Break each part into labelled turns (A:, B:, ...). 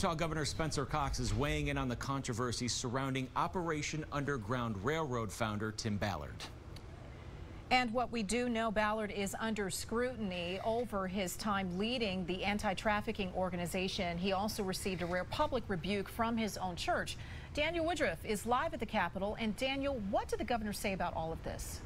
A: Utah Governor Spencer Cox is weighing in on the controversy surrounding Operation Underground Railroad founder Tim Ballard.
B: And what we do know, Ballard is under scrutiny over his time leading the anti-trafficking organization. He also received a rare public rebuke from his own church. Daniel Woodruff is live at the Capitol. And Daniel, what did the governor say about all of this?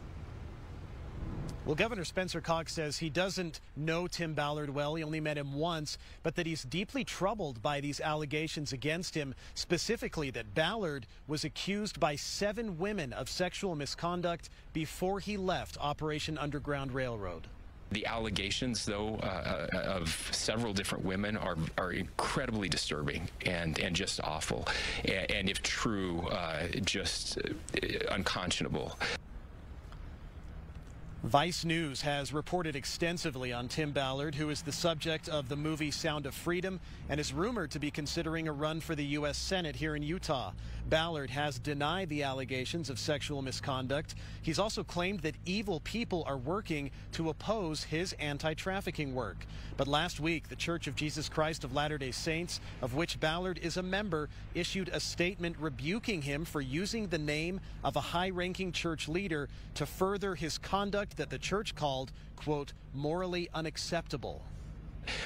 C: Well, Governor Spencer Cox says he doesn't know Tim Ballard well. He only met him once, but that he's deeply troubled by these allegations against him, specifically that Ballard was accused by seven women of sexual misconduct before he left Operation Underground Railroad.
D: The allegations, though, uh, uh of several different women are, are incredibly disturbing and, and just awful. And, and if true, uh, just uh, unconscionable.
C: Vice News has reported extensively on Tim Ballard, who is the subject of the movie Sound of Freedom and is rumored to be considering a run for the U.S. Senate here in Utah. Ballard has denied the allegations of sexual misconduct. He's also claimed that evil people are working to oppose his anti trafficking work. But last week, the Church of Jesus Christ of Latter day Saints, of which Ballard is a member, issued a statement rebuking him for using the name of a high ranking church leader to further his conduct that the church called, quote, morally unacceptable.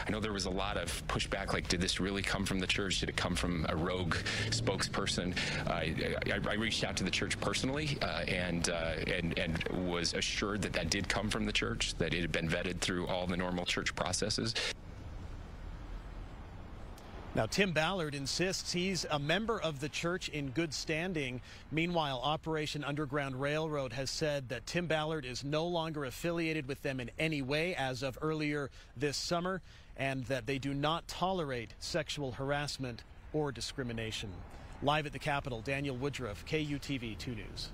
D: I know there was a lot of pushback, like, did this really come from the church? Did it come from a rogue spokesperson? Uh, I, I, reached out to the church personally uh, and, uh, and, and was assured that that did come from the church, that it had been vetted through all the normal church processes.
C: Now, Tim Ballard insists he's a member of the church in good standing. Meanwhile, Operation Underground Railroad has said that Tim Ballard is no longer affiliated with them in any way as of earlier this summer, and that they do not tolerate sexual harassment or discrimination. Live at the Capitol, Daniel Woodruff, KUTV 2 News.